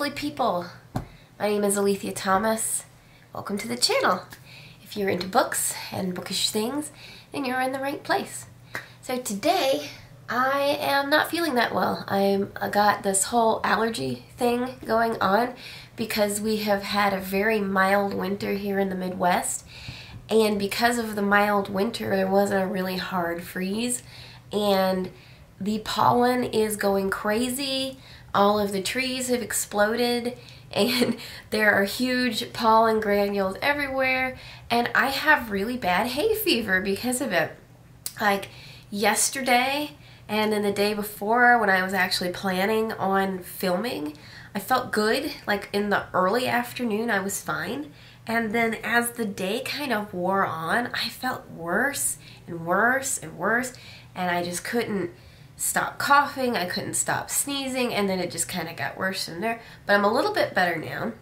lovely people. My name is Alethea Thomas. Welcome to the channel. If you're into books and bookish things, then you're in the right place. So today, I am not feeling that well. I'm, I got this whole allergy thing going on because we have had a very mild winter here in the Midwest. And because of the mild winter, there wasn't a really hard freeze. And the pollen is going crazy all of the trees have exploded and there are huge pollen granules everywhere and I have really bad hay fever because of it. Like yesterday and then the day before when I was actually planning on filming, I felt good. Like in the early afternoon I was fine. And then as the day kind of wore on, I felt worse and worse and worse and I just couldn't stop coughing, I couldn't stop sneezing, and then it just kind of got worse from there. But I'm a little bit better now,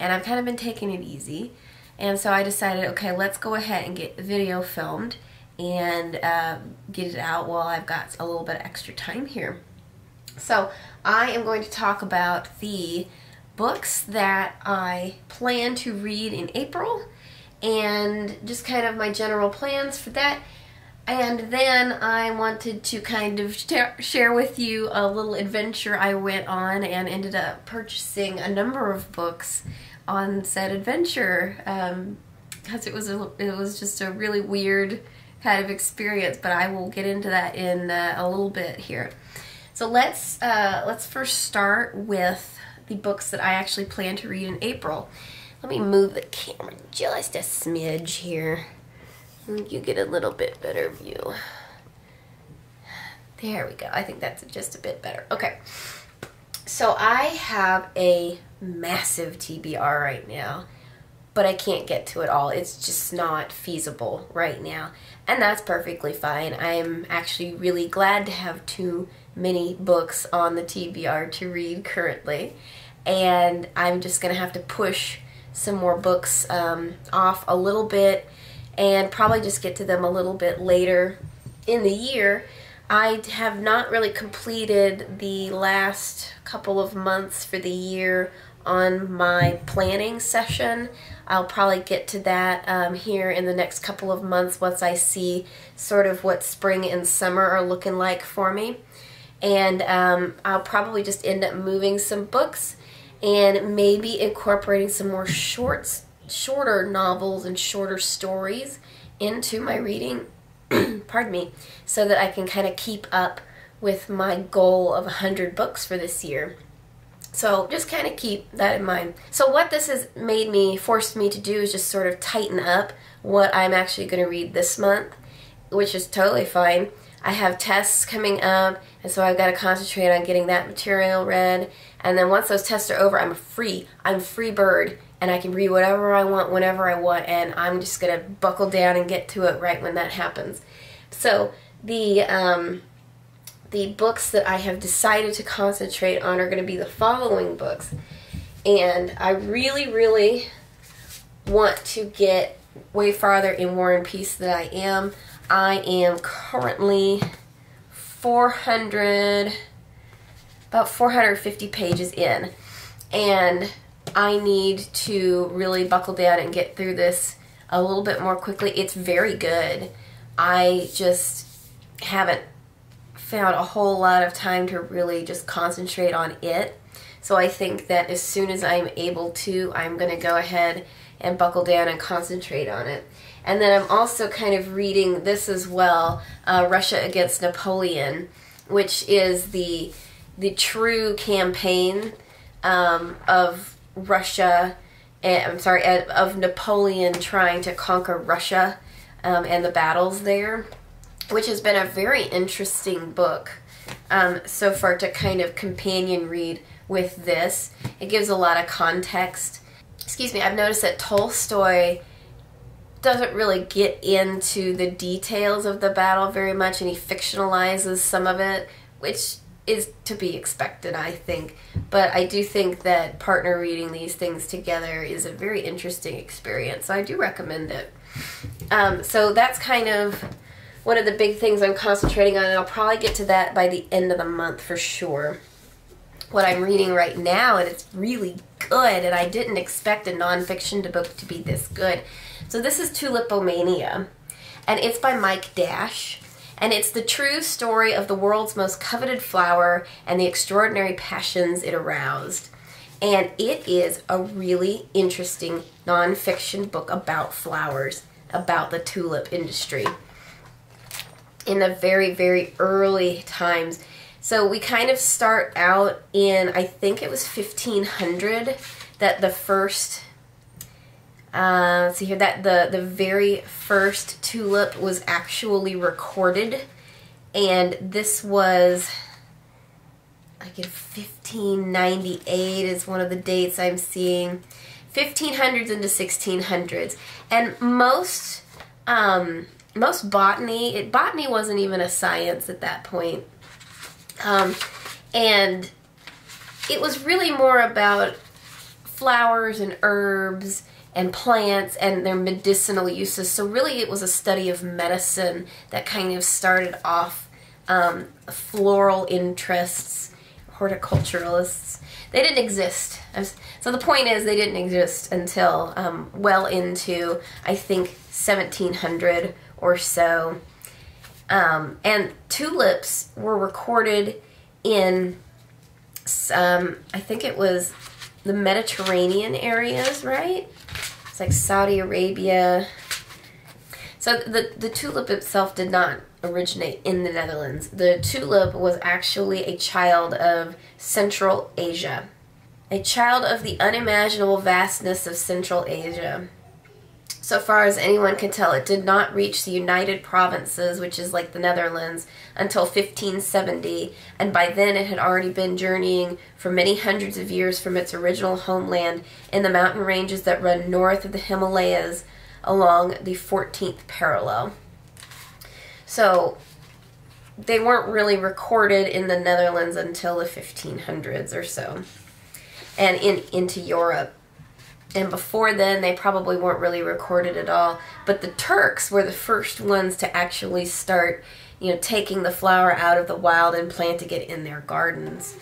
and I've kind of been taking it easy. And so I decided, okay, let's go ahead and get video filmed and uh, get it out while I've got a little bit of extra time here. So I am going to talk about the books that I plan to read in April and just kind of my general plans for that and then I wanted to kind of share with you a little adventure I went on and ended up purchasing a number of books on said adventure because um, it was a, it was just a really weird kind of experience. But I will get into that in uh, a little bit here. So let's uh, let's first start with the books that I actually plan to read in April. Let me move the camera just a smidge here you get a little bit better view. There we go. I think that's just a bit better. Okay. So I have a massive TBR right now, but I can't get to it all. It's just not feasible right now. And that's perfectly fine. I'm actually really glad to have too many books on the TBR to read currently. And I'm just going to have to push some more books um, off a little bit and probably just get to them a little bit later in the year. I have not really completed the last couple of months for the year on my planning session. I'll probably get to that um, here in the next couple of months once I see sort of what spring and summer are looking like for me. And um, I'll probably just end up moving some books and maybe incorporating some more shorts shorter novels and shorter stories into my reading, pardon me, so that I can kind of keep up with my goal of 100 books for this year. So just kind of keep that in mind. So what this has made me, forced me to do is just sort of tighten up what I'm actually going to read this month, which is totally fine. I have tests coming up, and so I've got to concentrate on getting that material read. And then once those tests are over, I'm free. I'm free bird and I can read whatever I want whenever I want and I'm just to buckle down and get to it right when that happens. So the um, the books that I have decided to concentrate on are going to be the following books. And I really, really want to get way farther in War and Peace than I am. I am currently 400, about 450 pages in. And I need to really buckle down and get through this a little bit more quickly. It's very good. I just haven't found a whole lot of time to really just concentrate on it. So I think that as soon as I'm able to, I'm going to go ahead and buckle down and concentrate on it. And then I'm also kind of reading this as well, uh, Russia Against Napoleon, which is the the true campaign um, of Russia, and, I'm sorry, of Napoleon trying to conquer Russia um, and the battles there, which has been a very interesting book um, so far to kind of companion read with this. It gives a lot of context. Excuse me, I've noticed that Tolstoy doesn't really get into the details of the battle very much and he fictionalizes some of it, which is to be expected, I think. But I do think that partner reading these things together is a very interesting experience. So I do recommend it. Um, so that's kind of one of the big things I'm concentrating on, and I'll probably get to that by the end of the month for sure. what I'm reading right now, and it's really good. And I didn't expect a nonfiction book to be this good. So this is Tulipomania, and it's by Mike Dash. And it's the true story of the world's most coveted flower and the extraordinary passions it aroused. And it is a really interesting nonfiction book about flowers, about the tulip industry in the very, very early times. So we kind of start out in, I think it was 1500 that the first, uh, see here, that the, the very first tulip was actually recorded. And this was, like in 1598 is one of the dates I'm seeing. 1500s into 1600s. And most, um, most botany, it, botany wasn't even a science at that point. Um, and it was really more about flowers and herbs and plants and their medicinal uses. So really it was a study of medicine that kind of started off um, floral interests, horticulturalists. They didn't exist. So the point is they didn't exist until um, well into, I think, 1700 or so. Um, and tulips were recorded in, um, I think it was the Mediterranean areas, right? It's like Saudi Arabia. So the, the tulip itself did not originate in the Netherlands. The tulip was actually a child of Central Asia, a child of the unimaginable vastness of Central Asia so far as anyone can tell, it did not reach the United Provinces, which is like the Netherlands, until 1570, and by then it had already been journeying for many hundreds of years from its original homeland in the mountain ranges that run north of the Himalayas along the 14th parallel. So they weren't really recorded in the Netherlands until the 1500s or so, and in into Europe and before then they probably weren't really recorded at all. But the turks were the first ones to actually start you know taking the flower out of the wild and planting it in their gardens.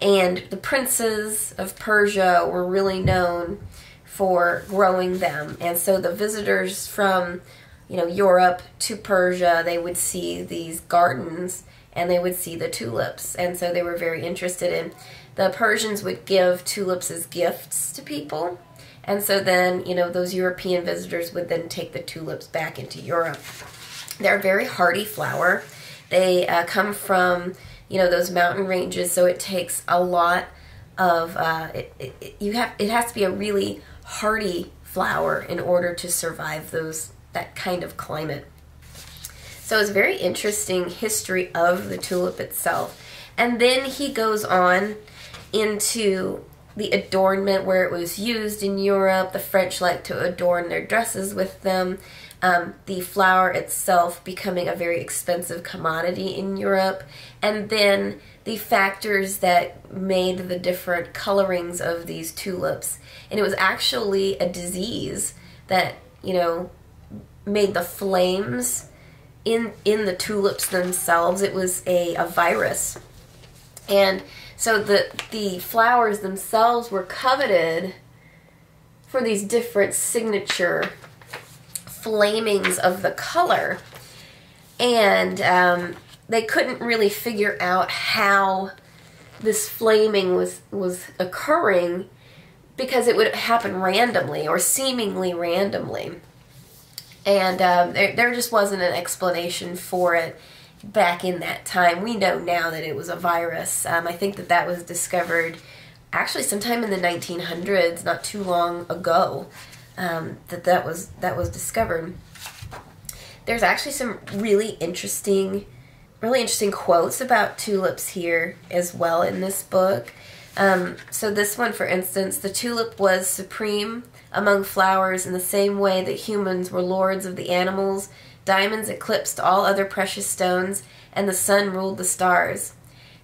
And the princes of persia were really known for growing them. And so the visitors from you know europe to persia they would see these gardens and they would see the tulips. And so they were very interested in the persians would give tulips as gifts to people and so then, you know, those European visitors would then take the tulips back into Europe. They're a very hardy flower. They uh, come from, you know, those mountain ranges, so it takes a lot of, uh, it, it, you have, it has to be a really hardy flower in order to survive those, that kind of climate. So it's a very interesting history of the tulip itself. And then he goes on into the adornment where it was used in Europe. The French like to adorn their dresses with them. Um, the flower itself becoming a very expensive commodity in Europe. And then the factors that made the different colorings of these tulips. And it was actually a disease that, you know, made the flames in in the tulips themselves. It was a, a virus. And so the the flowers themselves were coveted for these different signature flamings of the color, and um, they couldn't really figure out how this flaming was was occurring because it would happen randomly or seemingly randomly, and um, there there just wasn't an explanation for it back in that time. We know now that it was a virus. Um, I think that that was discovered actually sometime in the 1900s, not too long ago, um, that that was that was discovered. There's actually some really interesting, really interesting quotes about tulips here as well in this book. Um, so this one, for instance, the tulip was supreme among flowers in the same way that humans were lords of the animals Diamonds eclipsed all other precious stones, and the sun ruled the stars.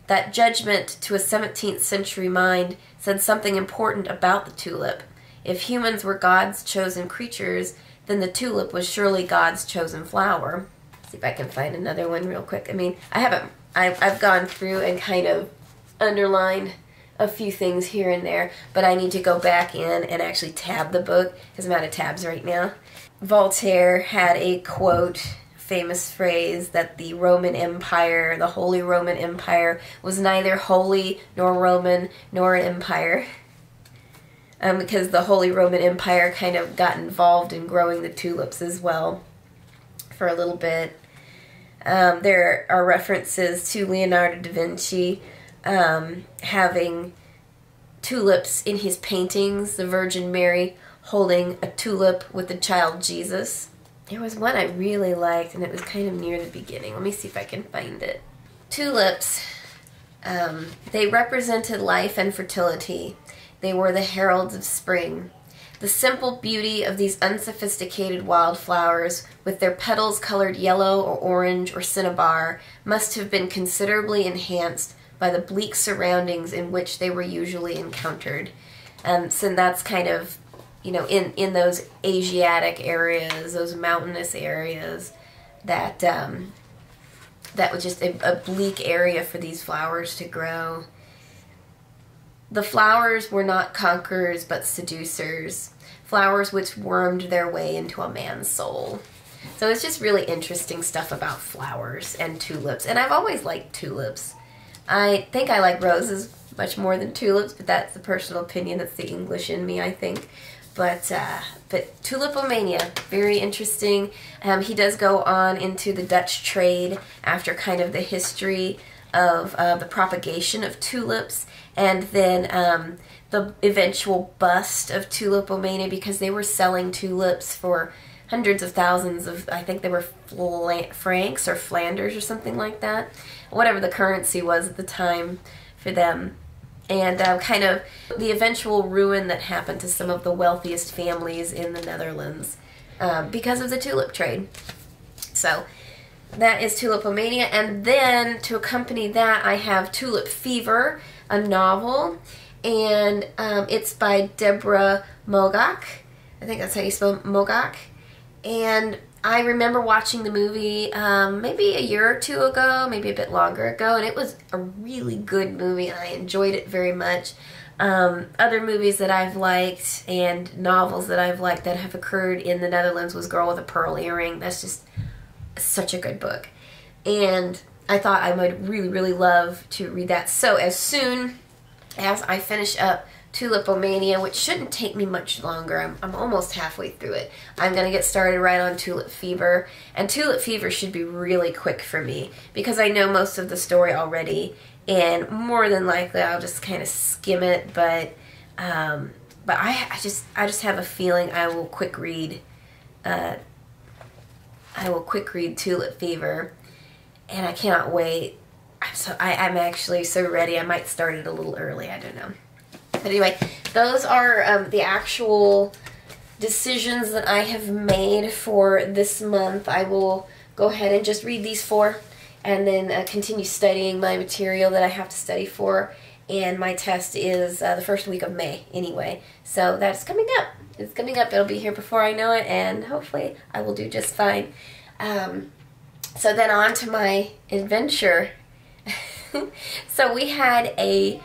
That judgment to a 17th century mind said something important about the tulip. If humans were God's chosen creatures, then the tulip was surely God's chosen flower. Let's see if I can find another one real quick. I mean, I haven't, I've, I've gone through and kind of underlined a few things here and there, but I need to go back in and actually tab the book because I'm out of tabs right now. Voltaire had a quote, famous phrase, that the Roman Empire, the Holy Roman Empire, was neither holy nor Roman nor an empire. Um, because the Holy Roman Empire kind of got involved in growing the tulips as well for a little bit. Um, there are references to Leonardo da Vinci um, having tulips in his paintings, the Virgin Mary holding a tulip with the child Jesus. There was one I really liked, and it was kind of near the beginning. Let me see if I can find it. Tulips, um, they represented life and fertility. They were the heralds of spring. The simple beauty of these unsophisticated wildflowers, with their petals colored yellow or orange or cinnabar, must have been considerably enhanced by the bleak surroundings in which they were usually encountered. Um, so that's kind of, you know, in, in those Asiatic areas, those mountainous areas, that um, that was just a, a bleak area for these flowers to grow. The flowers were not conquerors but seducers, flowers which wormed their way into a man's soul. So it's just really interesting stuff about flowers and tulips. And I've always liked tulips. I think I like roses much more than tulips, but that's the personal opinion. That's the English in me, I think. But uh, but tulipomania, very interesting. Um, he does go on into the Dutch trade after kind of the history of uh, the propagation of tulips, and then um, the eventual bust of tulipomania because they were selling tulips for hundreds of thousands of, I think they were francs or Flanders or something like that, whatever the currency was at the time for them. And uh, kind of the eventual ruin that happened to some of the wealthiest families in the Netherlands uh, because of the tulip trade. So that is Tulipomania. And then to accompany that, I have Tulip Fever, a novel. And um, it's by Deborah Moggach. I think that's how you spell Moggach. And I remember watching the movie um, maybe a year or two ago, maybe a bit longer ago, and it was a really good movie, and I enjoyed it very much. Um, other movies that I've liked and novels that I've liked that have occurred in the Netherlands was Girl with a Pearl Earring. That's just such a good book. And I thought I would really, really love to read that. So as soon as I finish up Tulipomania, which shouldn't take me much longer. I'm, I'm almost halfway through it. I'm going to get started right on Tulip Fever. And Tulip Fever should be really quick for me because I know most of the story already. And more than likely, I'll just kind of skim it. But um, but I, I just I just have a feeling I will quick read. Uh, I will quick read Tulip Fever, and I cannot wait. I'm so I, I'm actually so ready. I might start it a little early. I don't know. But anyway, those are um, the actual decisions that I have made for this month. I will go ahead and just read these four and then uh, continue studying my material that I have to study for. And my test is uh, the first week of May anyway. So that's coming up. It's coming up. It'll be here before I know it, and hopefully I will do just fine. Um, so then on to my adventure. so we had a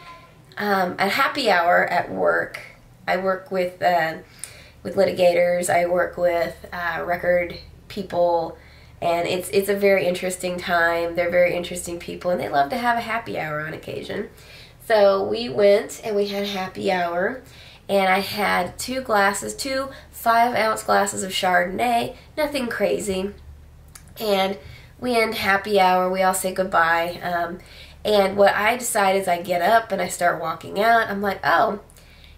um, a happy hour at work. I work with uh, with litigators. I work with uh, record people, and it's it's a very interesting time. They're very interesting people, and they love to have a happy hour on occasion. So we went and we had happy hour, and I had two glasses, two five ounce glasses of Chardonnay. Nothing crazy, and we end happy hour. We all say goodbye. Um, and what I decide is I get up and I start walking out. I'm like, oh,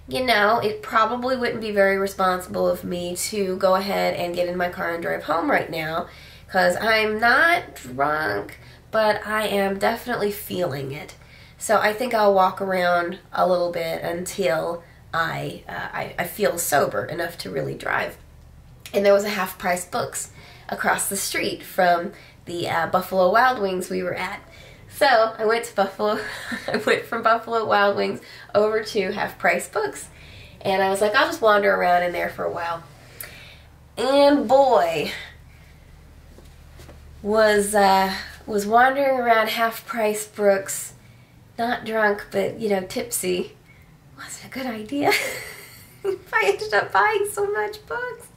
you know, it probably wouldn't be very responsible of me to go ahead and get in my car and drive home right now because I'm not drunk, but I am definitely feeling it. So I think I'll walk around a little bit until I, uh, I, I feel sober enough to really drive. And there was a half price books across the street from the uh, Buffalo Wild Wings we were at. So I went to Buffalo, I went from Buffalo Wild Wings over to Half Price Books. And I was like, I'll just wander around in there for a while. And boy, was uh, was wandering around Half Price Books not drunk, but, you know, tipsy, wasn't a good idea. I ended up buying so much books.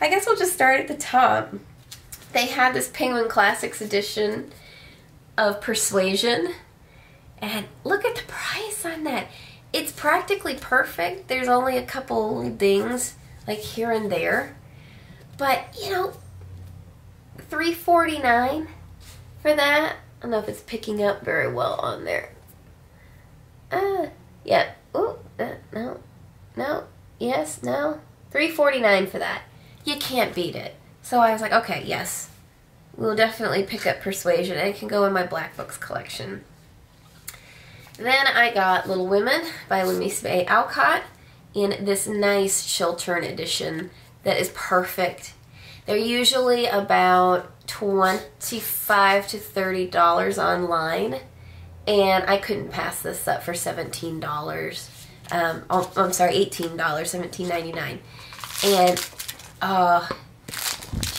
I guess we'll just start at the top. They had this Penguin Classics edition of Persuasion. And look at the price on that. It's practically perfect. There's only a couple dings like here and there. But, you know, 349 for that. I don't know if it's picking up very well on there. Uh, yeah. Oh, uh, no. No. Yes, no. 349 for that. You can't beat it. So I was like, okay, yes. We'll definitely pick up Persuasion and it can go in my Black Books collection. Then I got Little Women by Louise May Alcott in this nice Chiltern edition that is perfect. They're usually about 25 to $30 online and I couldn't pass this up for $17. Um, oh, I'm sorry, $18, $17.99. And, uh,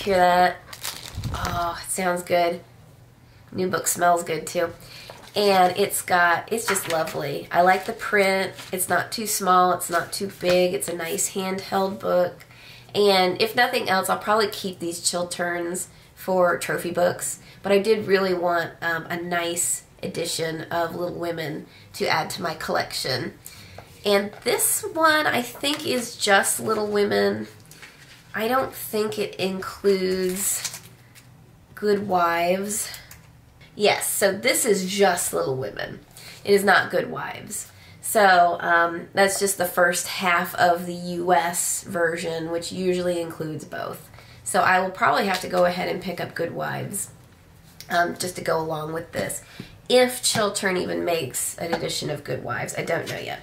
hear that? Oh, it sounds good. New book smells good too. And it's got it's just lovely. I like the print. It's not too small. It's not too big. It's a nice handheld book. And if nothing else i'll probably keep these chilterns for trophy books. But i did really want um, a nice edition of little women to add to my collection. And this one i think is just little women. I don't think it includes good wives Yes, so this is just Little Women. It is not Good Wives. So um, that's just the first half of the US version, which usually includes both. So I will probably have to go ahead and pick up Good Wives um, just to go along with this. If Chiltern even makes an edition of Good Wives, I don't know yet.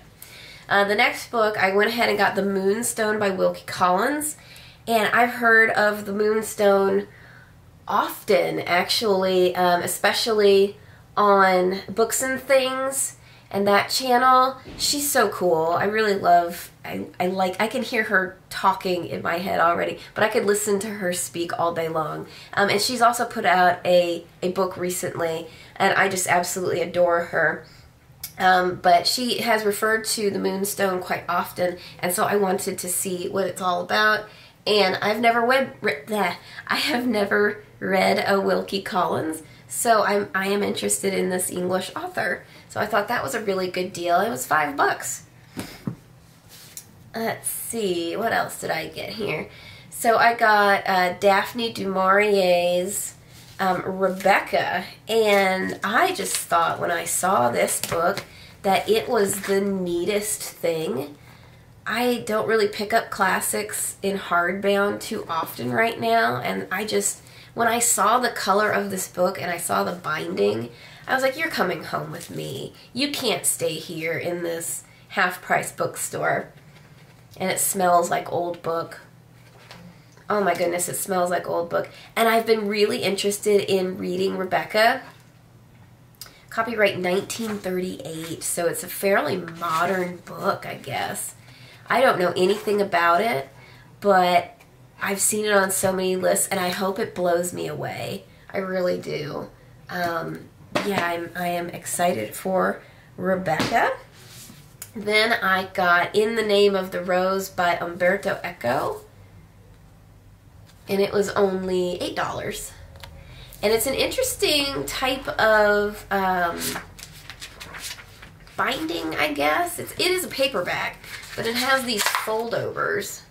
Uh, the next book, I went ahead and got The Moonstone by Wilkie Collins. And I've heard of The Moonstone often, actually, um, especially on Books and Things and that channel. She's so cool. I really love, I, I like, I can hear her talking in my head already, but I could listen to her speak all day long. Um, and she's also put out a, a book recently, and I just absolutely adore her. Um, but she has referred to the Moonstone quite often, and so I wanted to see what it's all about. And I've never read that. I have never read a Wilkie Collins, so I'm I am interested in this English author. So I thought that was a really good deal. It was five bucks. Let's see, what else did I get here? So I got uh, Daphne du Maurier's um, Rebecca, and I just thought when I saw this book that it was the neatest thing. I don't really pick up classics in hardbound too often right now, and I just when I saw the color of this book and I saw the binding, I was like, you're coming home with me. You can't stay here in this half-price bookstore. And it smells like old book. Oh my goodness, it smells like old book. And I've been really interested in reading Rebecca. Copyright 1938, so it's a fairly modern book, I guess. I don't know anything about it, but I've seen it on so many lists, and I hope it blows me away. I really do. Um, yeah, I'm, I am excited for Rebecca. Then I got In the Name of the Rose by Umberto Eco. And it was only $8. And it's an interesting type of um, binding, I guess. It's, it is a paperback, but it has these foldovers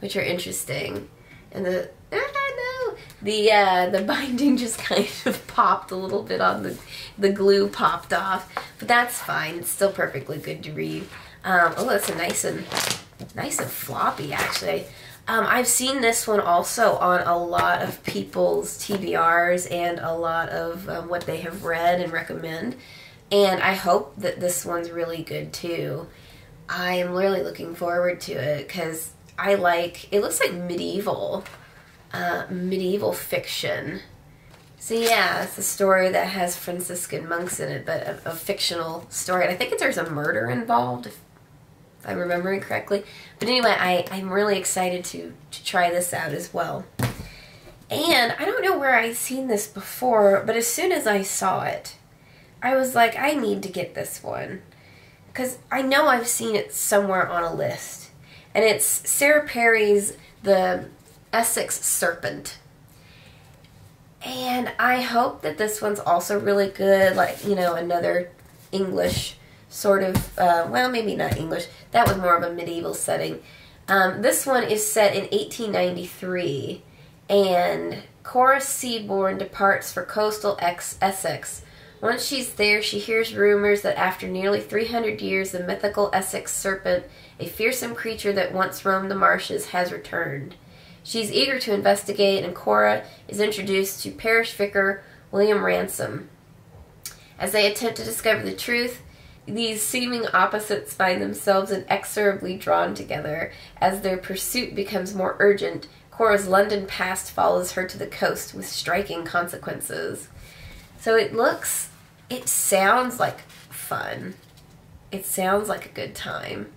which are interesting. And the I know the uh, the binding just kind of popped a little bit on the the glue popped off, but that's fine. It's still perfectly good to read. Um, oh, that's a nice and nice and floppy actually. Um, I've seen this one also on a lot of people's TBRs and a lot of um, what they have read and recommend. And I hope that this one's really good too. I am really looking forward to it because I like, it looks like medieval, uh, medieval fiction. So yeah, it's a story that has Franciscan monks in it, but a, a fictional story. And I think there's a murder involved, if, if I'm remembering correctly. But anyway, I, I'm really excited to, to try this out as well. And I don't know where I'd seen this before, but as soon as I saw it, I was like, I need to get this one. Because I know I've seen it somewhere on a list. And it's Sarah Perry's The Essex Serpent. And I hope that this one's also really good, like, you know, another English sort of, uh, well, maybe not English. That was more of a medieval setting. Um, this one is set in 1893, and Cora Seaborne departs for coastal ex Essex. Once she's there, she hears rumors that after nearly 300 years, the mythical Essex serpent, a fearsome creature that once roamed the marshes, has returned. She's eager to investigate, and Cora is introduced to parish vicar William Ransome. As they attempt to discover the truth, these seeming opposites find themselves inexorably drawn together. As their pursuit becomes more urgent, Cora's London past follows her to the coast with striking consequences. So it looks, it sounds like fun. It sounds like a good time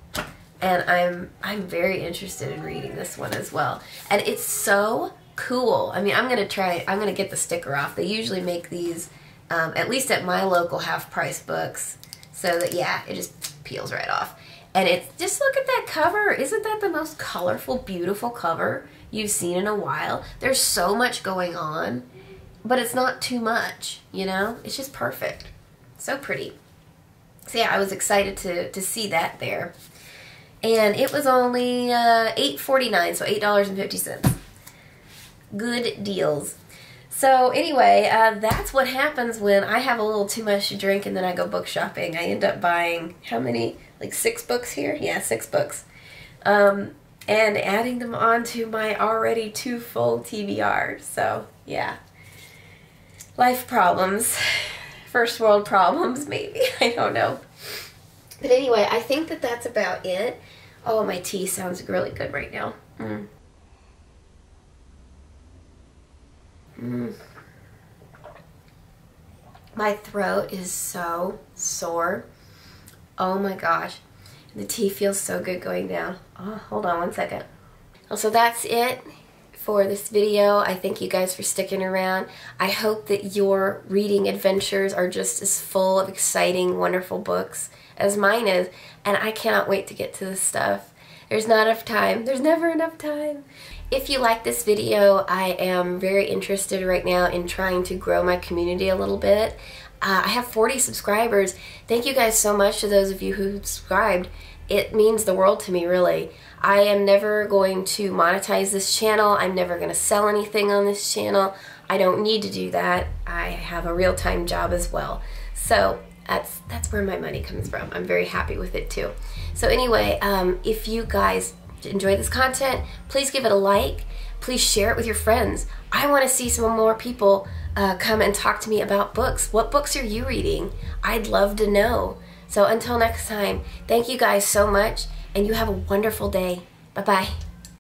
and I'm I'm very interested in reading this one as well. And it's so cool. I mean, I'm gonna try. I'm gonna get the sticker off. They usually make these, um, at least at my local half price books, so that yeah, it just peels right off. And it's just look at that cover. Isn't that the most colorful, beautiful cover you've seen in a while? There's so much going on, but it's not too much. You know, it's just perfect. So pretty. So yeah, I was excited to to see that there and it was only uh, $8.49, so $8.50. Good deals. So anyway, uh, that's what happens when I have a little too much to drink and then I go book shopping. I end up buying, how many? Like six books here? Yeah, six books. Um, and adding them onto my already too full TBR. So, yeah. Life problems. First world problems, maybe. I don't know. But anyway, I think that that's about it. Oh, my tea sounds really good right now. Mm. Mm. My throat is so sore. Oh my gosh. The tea feels so good going down. Oh, hold on one second. So that's it for this video. I thank you guys for sticking around. I hope that your reading adventures are just as full of exciting, wonderful books as mine is, and I cannot wait to get to this stuff. There's not enough time. There's never enough time. If you like this video, I am very interested right now in trying to grow my community a little bit. Uh, I have 40 subscribers. Thank you guys so much to those of you who subscribed. It means the world to me, really. I am never going to monetize this channel. I'm never going to sell anything on this channel. I don't need to do that. I have a real-time job as well. So that's that's where my money comes from. I'm very happy with it too. So anyway, um, if you guys enjoy this content, please give it a like. Please share it with your friends. I want to see some more people uh, come and talk to me about books. What books are you reading? I'd love to know. So until next time, thank you guys so much, and you have a wonderful day. Bye-bye.